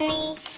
me.